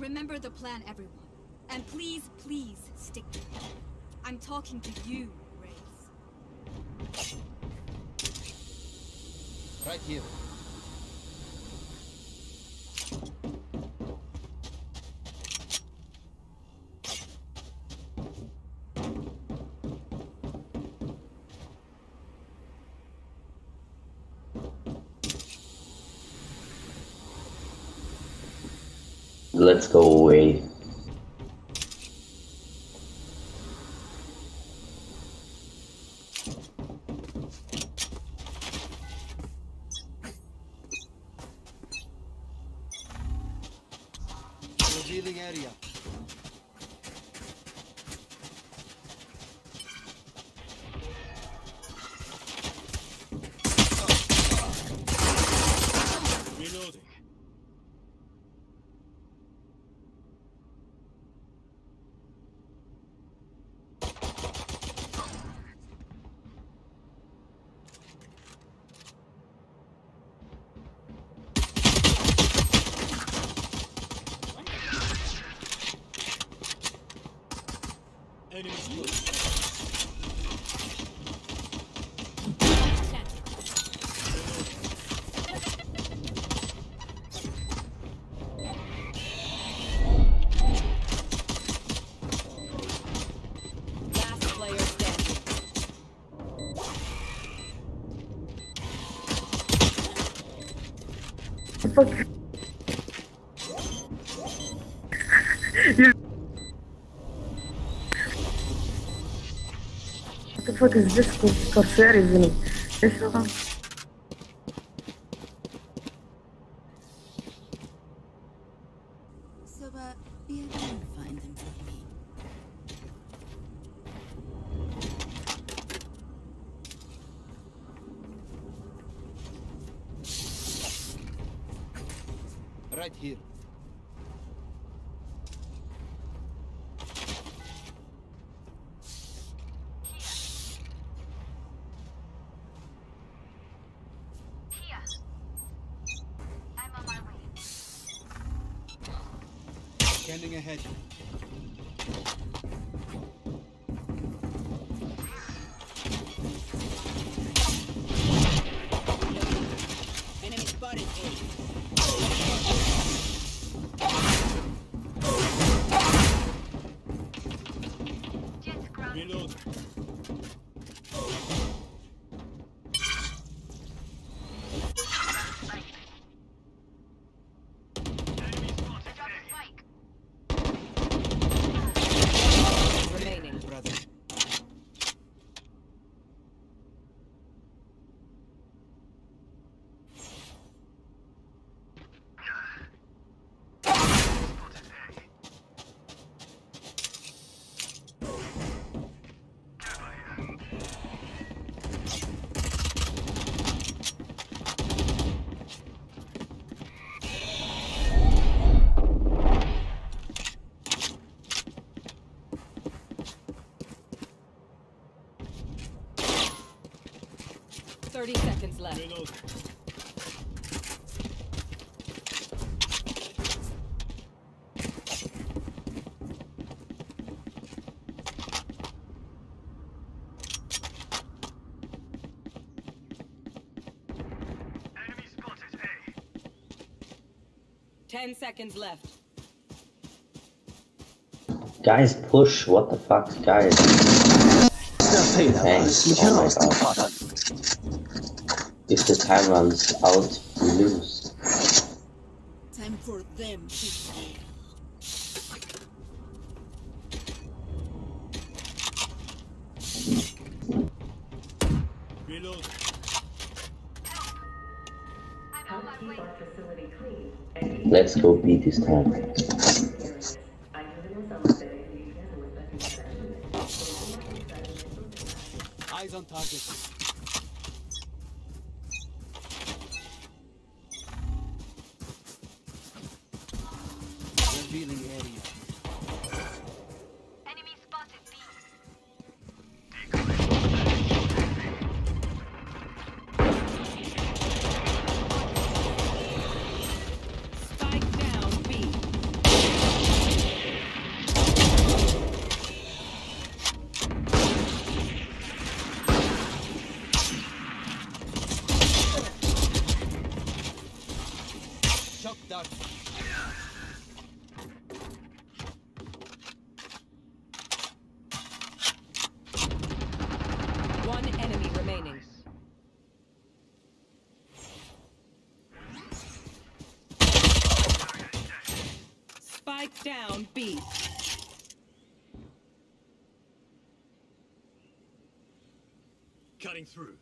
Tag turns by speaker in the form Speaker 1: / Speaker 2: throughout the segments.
Speaker 1: Remember the plan, everyone. And please, please, stick to it. I'm talking to you, Raze.
Speaker 2: Right here.
Speaker 3: Let's go away.
Speaker 2: Revealing area.
Speaker 4: Reloading. Enemies close.
Speaker 5: What is this it? This one?
Speaker 6: So, uh, yeah, then find them for me.
Speaker 2: Right here.
Speaker 1: I'm on my way.
Speaker 2: Scanning ahead.
Speaker 6: Seconds left.
Speaker 4: Reloading.
Speaker 6: Ten seconds left.
Speaker 3: Guys, push. What the fuck, guys? Thanks. Oh my god. If the time runs out, we lose.
Speaker 6: Time for them to fail.
Speaker 4: Reloading.
Speaker 3: Let's go beat this time.
Speaker 6: Down B.
Speaker 4: Cutting through.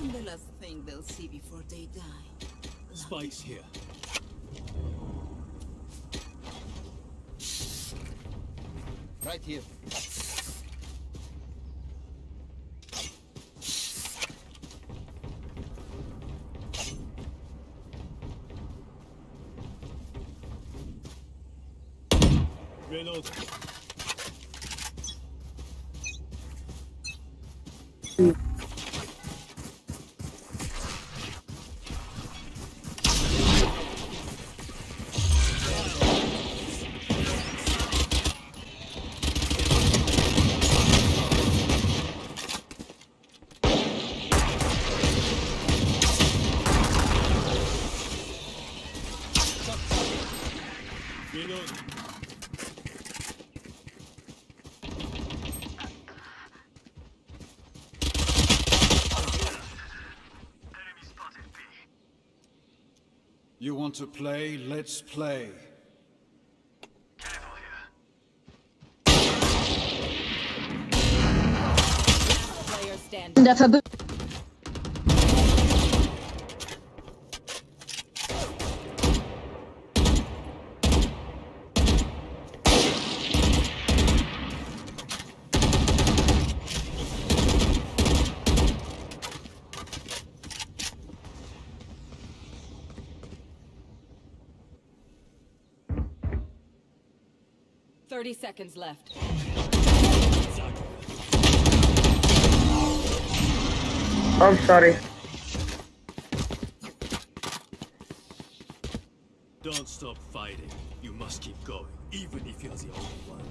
Speaker 6: And the last thing they'll see before they die.
Speaker 4: Spikes here.
Speaker 2: Right here.
Speaker 7: You want to play? Let's play.
Speaker 8: Devil here.
Speaker 9: Players stand.
Speaker 8: 30 seconds left.
Speaker 5: I'm sorry.
Speaker 4: Don't stop fighting. You must keep going, even if you're the only one.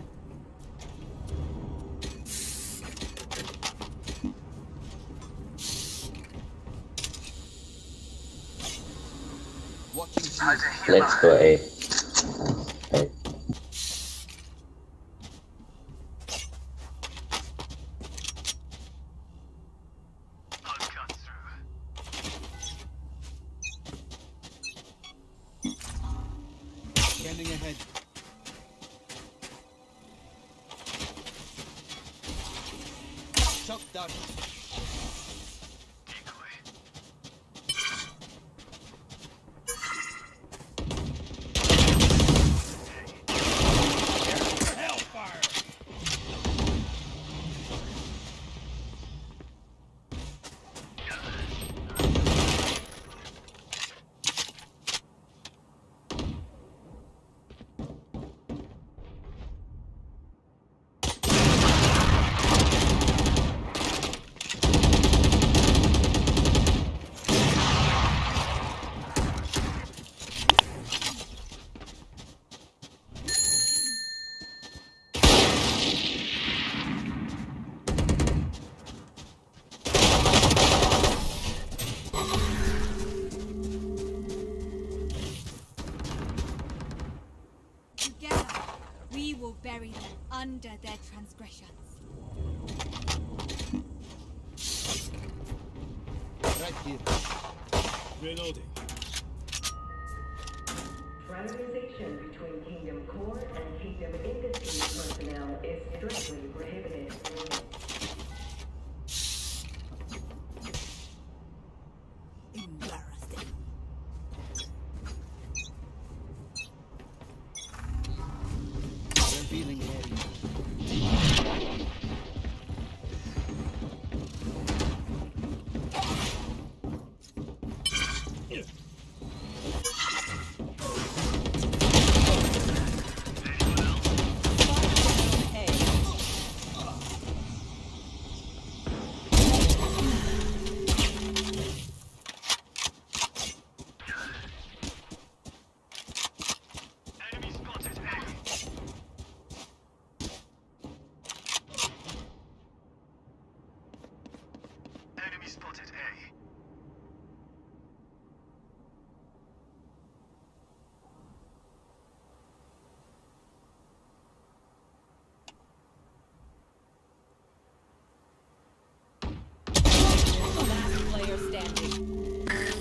Speaker 3: Let's go A.
Speaker 2: Scanning ahead. Shock dart.
Speaker 1: We will bury them under their transgressions.
Speaker 2: Right here.
Speaker 4: Reloading.
Speaker 10: Fraternization between Kingdom Core and Kingdom Industries personnel is strictly prohibited.
Speaker 8: standing.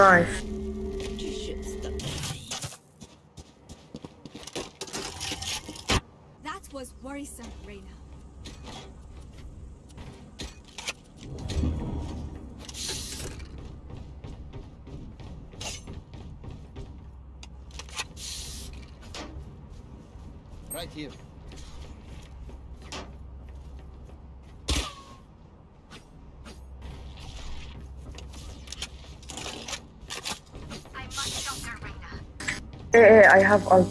Speaker 5: Nice.
Speaker 1: That was worrisome, Reyna.
Speaker 2: Right here.
Speaker 5: Hey, hey, I have ult.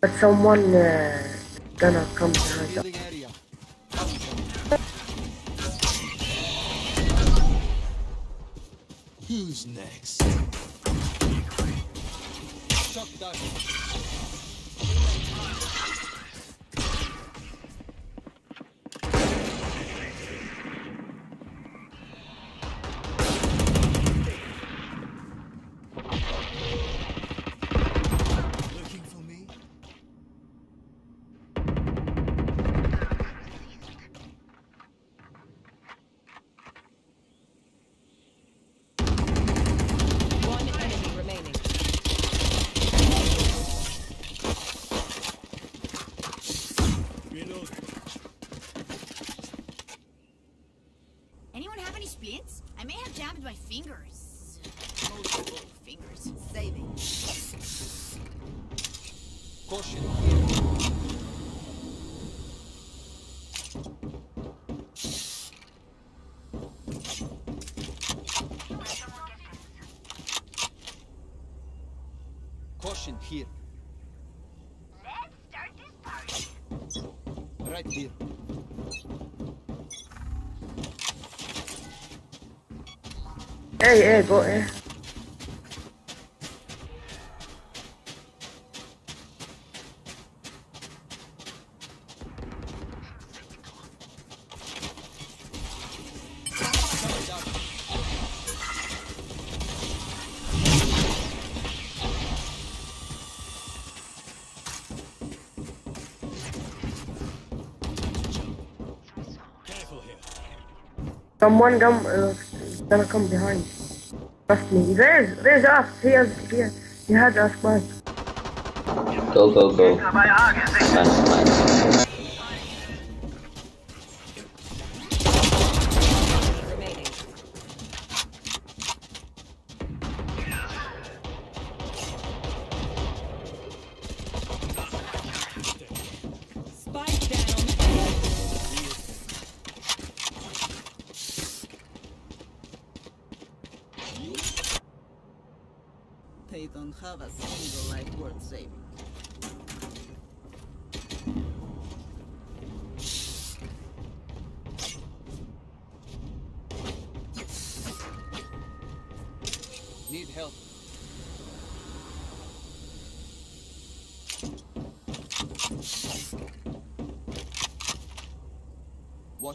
Speaker 5: But someone uh, gonna come behind us.
Speaker 7: Who's next?
Speaker 4: Reload.
Speaker 9: Anyone have any splints? I may have jammed my fingers. Multiple fingers. Saving.
Speaker 2: Caution
Speaker 5: Hey.
Speaker 4: Careful here.
Speaker 5: Someone come, uh, gonna come behind. Trust me. Raise, raise up. He has, he has, he has a.
Speaker 3: Go, go, go. Nice, nice.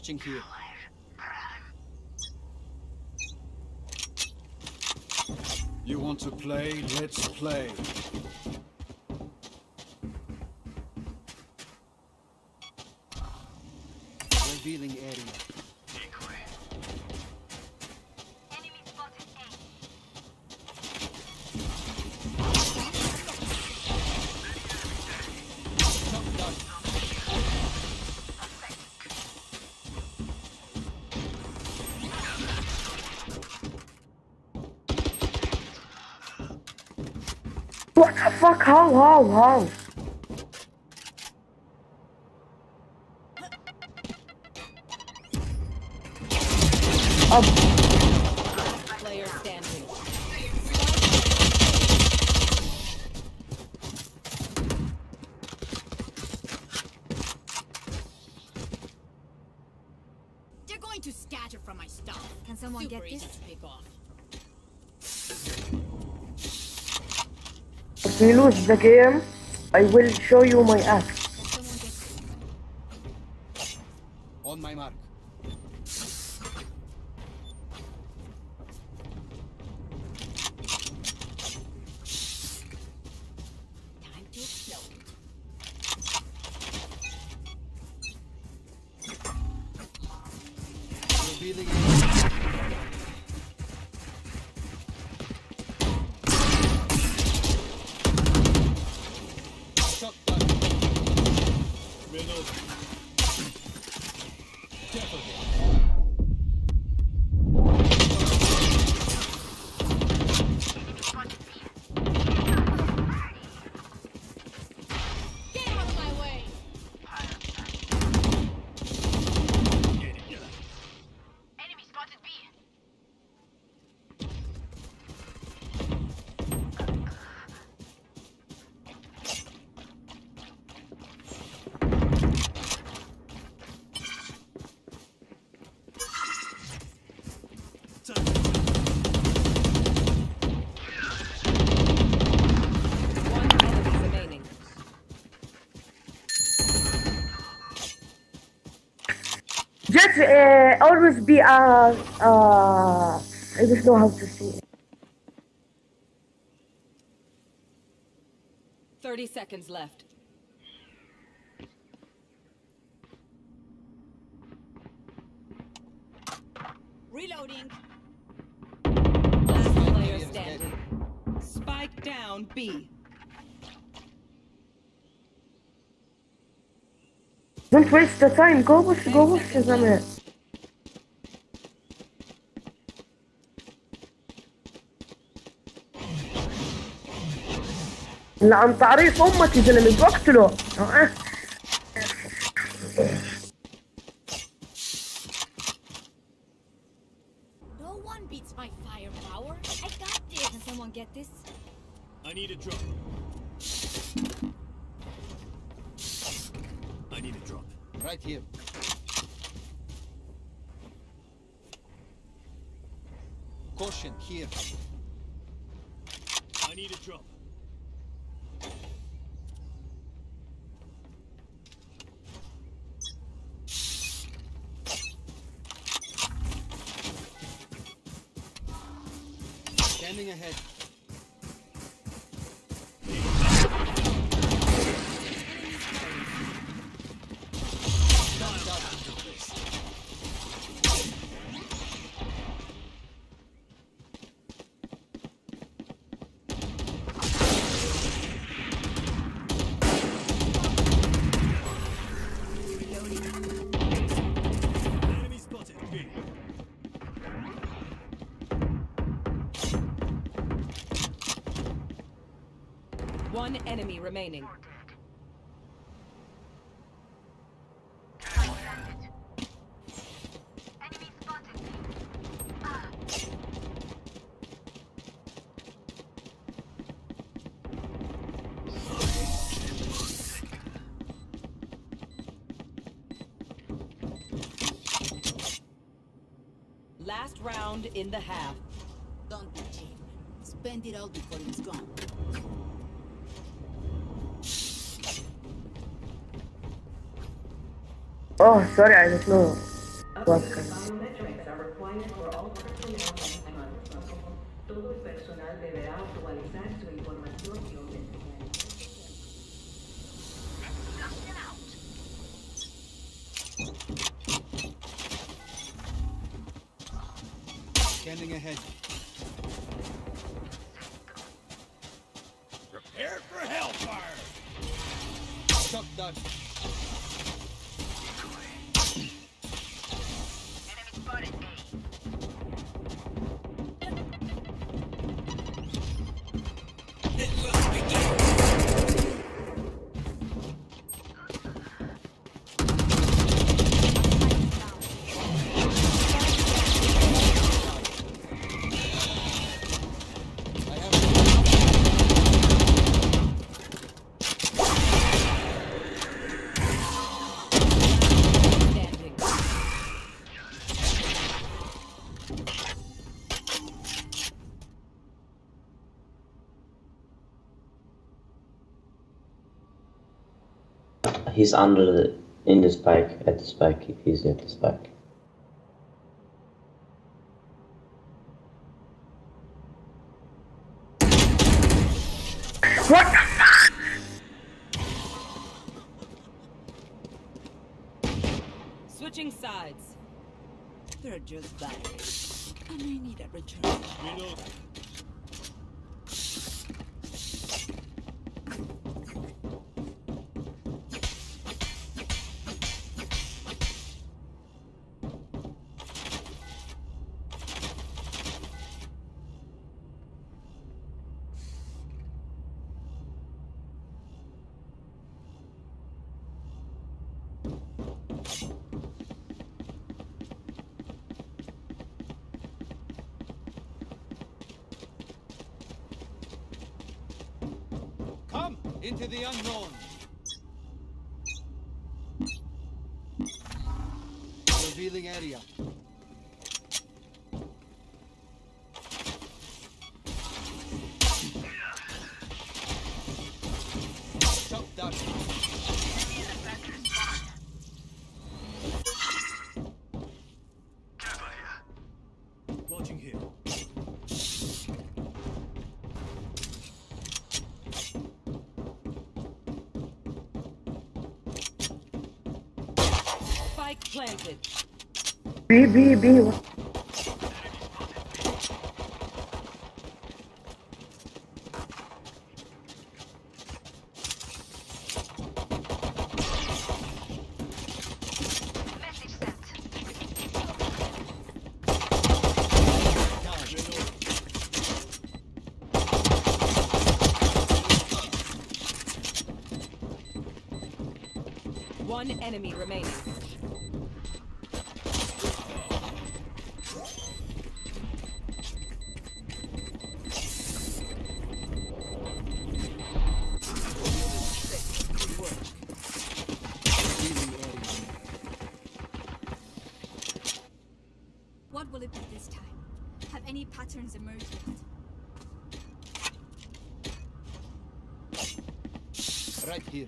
Speaker 2: Watching here.
Speaker 7: You want to play? Let's play.
Speaker 5: What the fuck? How? How? How? Up. The game, I will show you my axe.
Speaker 1: Can someone get this?
Speaker 2: On my mark.
Speaker 9: Time to
Speaker 5: uh, always be a uh, I don't know how to see. it.
Speaker 8: 30 seconds left.
Speaker 9: Reloading.
Speaker 8: Last player standing. Spike down B.
Speaker 5: Don't waste the time. Go watch, go watch the. لعن تعريف أمك يا
Speaker 4: زلمه وقتله أه؟
Speaker 2: Scanning ahead.
Speaker 4: Enemy
Speaker 8: remaining.
Speaker 5: Oh, sorry, I don't know. What
Speaker 10: Updated
Speaker 5: kind.
Speaker 10: biometrics
Speaker 3: He's under the in the spike at the spike if he's at the spike.
Speaker 2: Revealing area. Shut down.
Speaker 4: Watching here.
Speaker 8: Spike planted.
Speaker 5: B, B, B.
Speaker 2: Right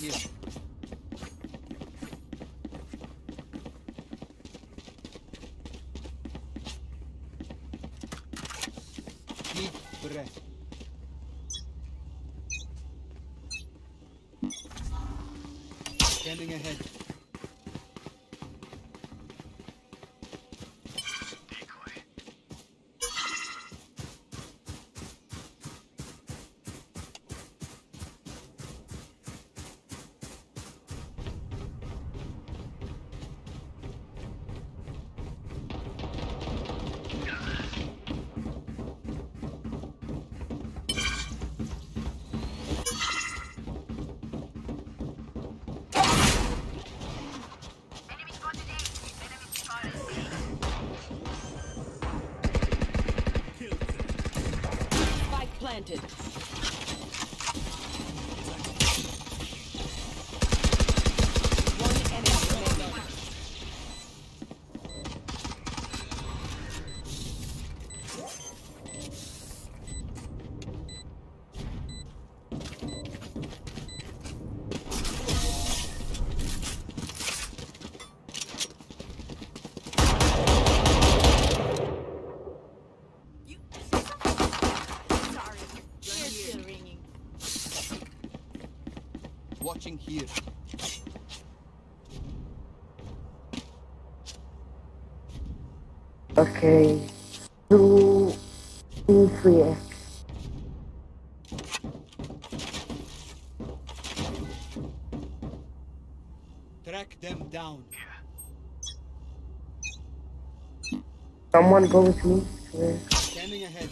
Speaker 2: here.
Speaker 8: Planted. One enemy remaining.
Speaker 9: You. Sorry. Ears still ringing.
Speaker 2: Watching here.
Speaker 5: Okay. Two, two, three X.
Speaker 2: Track them down.
Speaker 5: Someone go with me.
Speaker 2: Scanning ahead.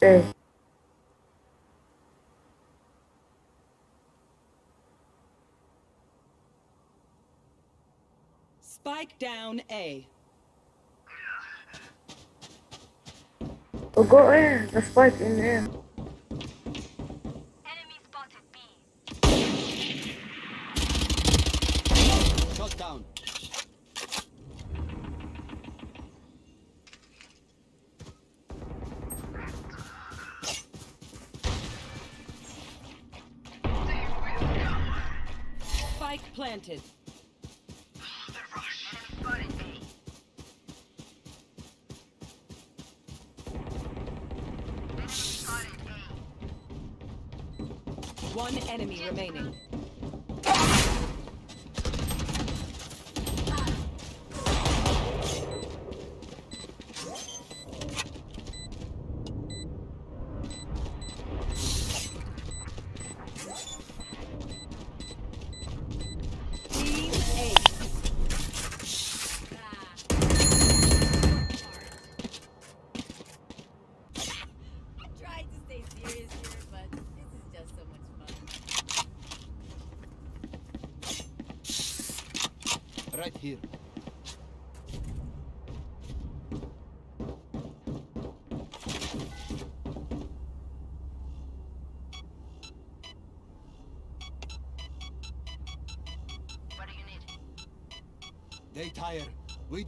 Speaker 5: Hey.
Speaker 8: Spike down A.
Speaker 5: Oh, go there. The spike in there.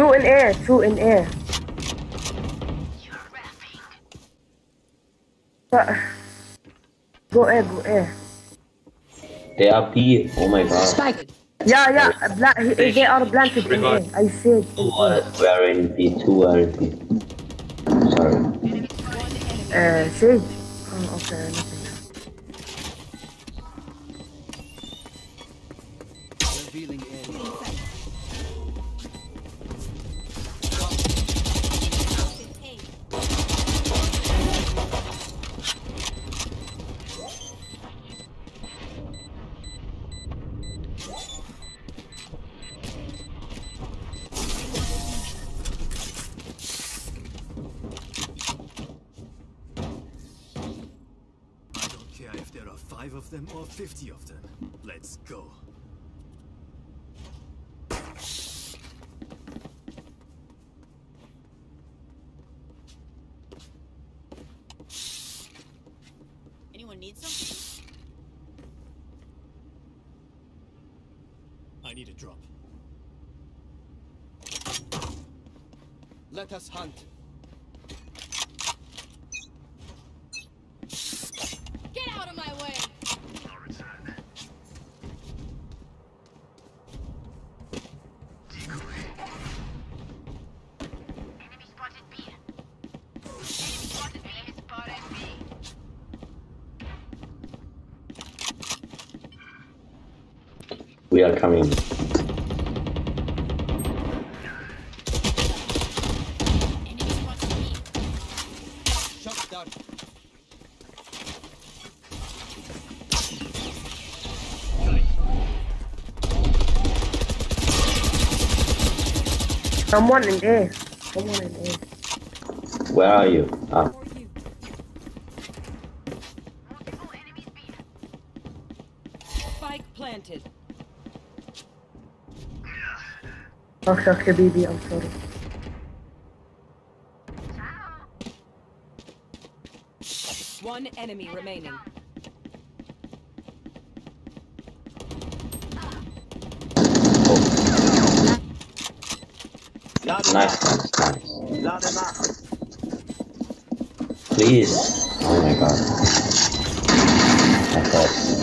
Speaker 5: Two in air, two in air. But go air, go air.
Speaker 3: They are B. Oh my god.
Speaker 8: Spike.
Speaker 5: Yeah, yeah. Bla- he- they are planted in air. I said.
Speaker 3: Two are, we are in B. Two are in B. Sorry.
Speaker 5: Uh, Sage.
Speaker 9: Need something?
Speaker 4: I need a drop.
Speaker 2: Let us hunt.
Speaker 3: We are coming.
Speaker 9: Enemy spotted B.
Speaker 5: Someone in there. Someone in air.
Speaker 3: Where are you? Ah,
Speaker 5: Fuck, fuck, Habibi. I'm sorry.
Speaker 8: One enemy remaining.
Speaker 3: nice, nice, nice. Please. Oh my god. I thought.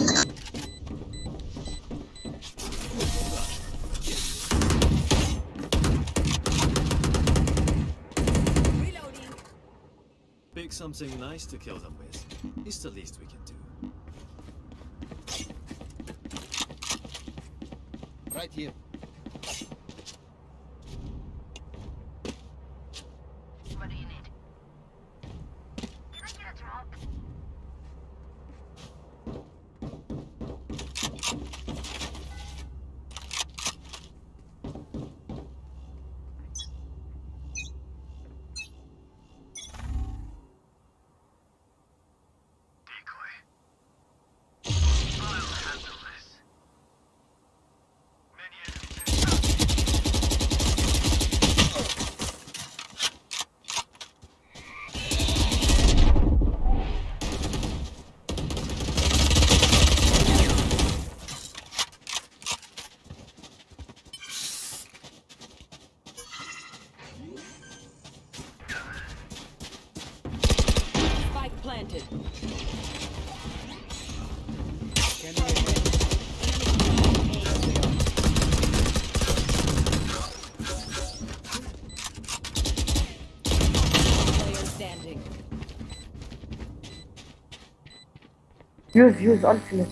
Speaker 4: Something nice to kill them with. It's the least we can do.
Speaker 2: Right here.
Speaker 5: Use, use ultimate.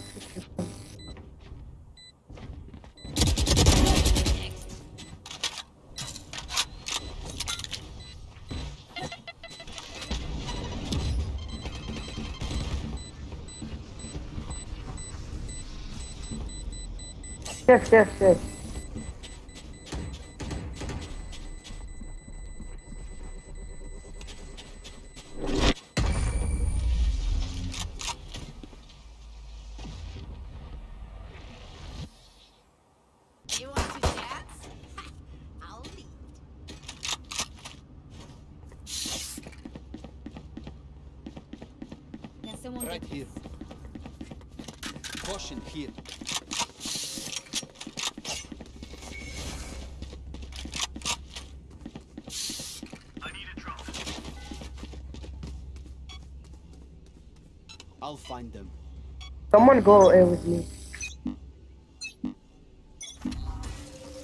Speaker 5: Yes, yes, yes.
Speaker 2: Right
Speaker 1: get
Speaker 2: here. Caution here. I'll find them.
Speaker 5: Someone go A with me.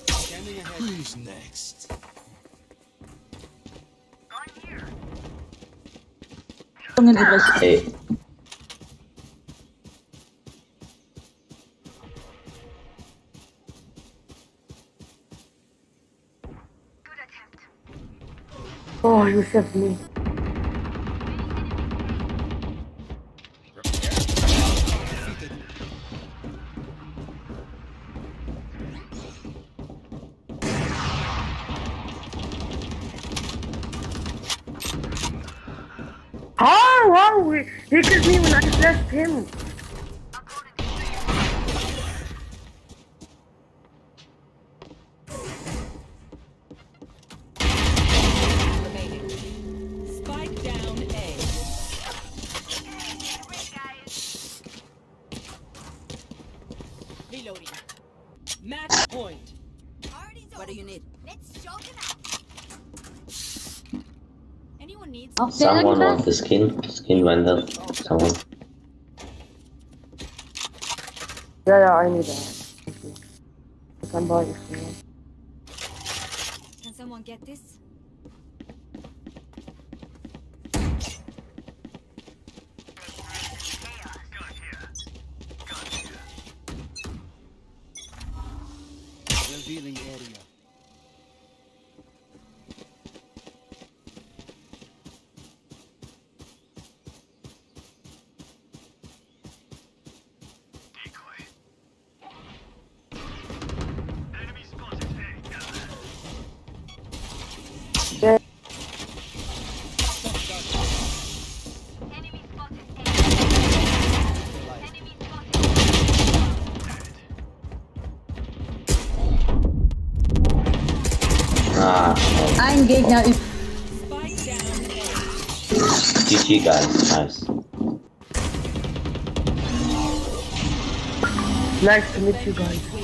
Speaker 2: Scanning ahead.
Speaker 7: Who's next?
Speaker 3: Hey,
Speaker 5: Oh, you saved me. Oh, wow, he, killed me when I flashed him.
Speaker 3: Someone wants the skin, skin vendor. Someone.
Speaker 5: Yeah, yeah, I need that. I can buy this one.
Speaker 1: Can someone get this?
Speaker 11: Ein Gegner übt.
Speaker 8: Spike down A.
Speaker 3: GG guys, nice.
Speaker 5: nice to meet you guys.